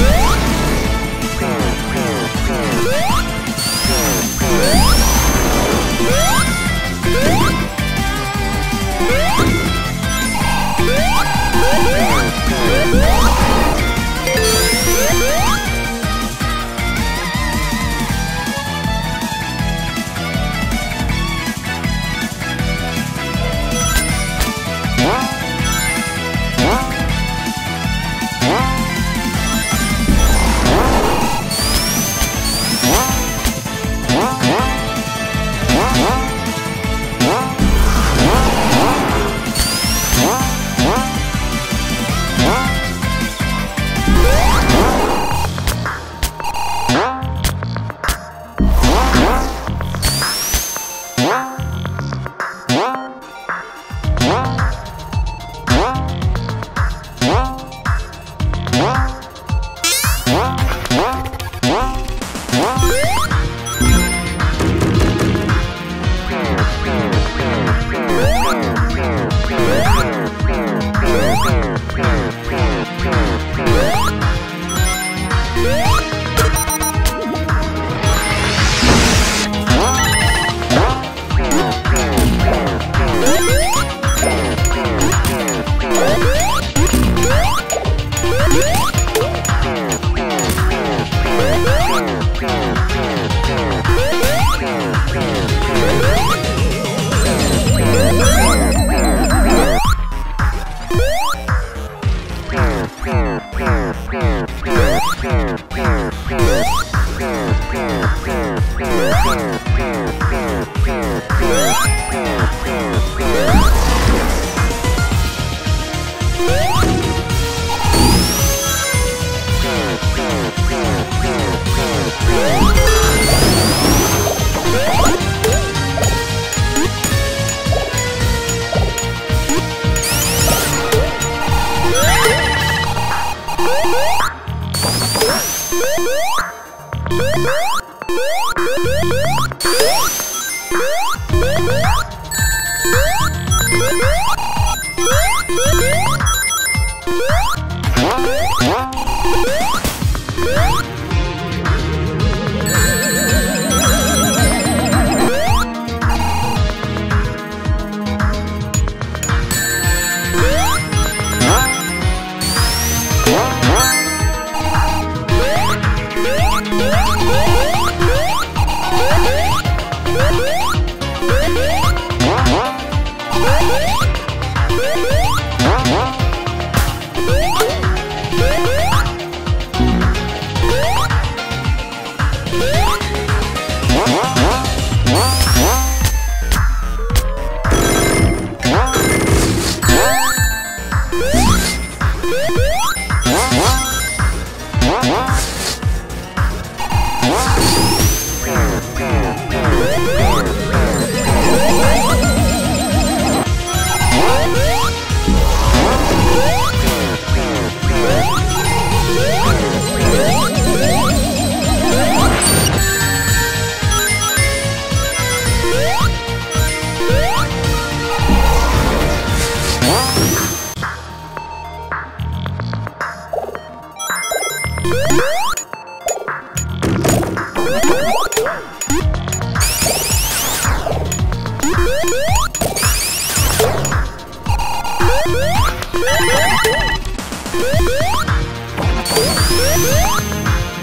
Yeah. What?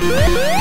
Woo!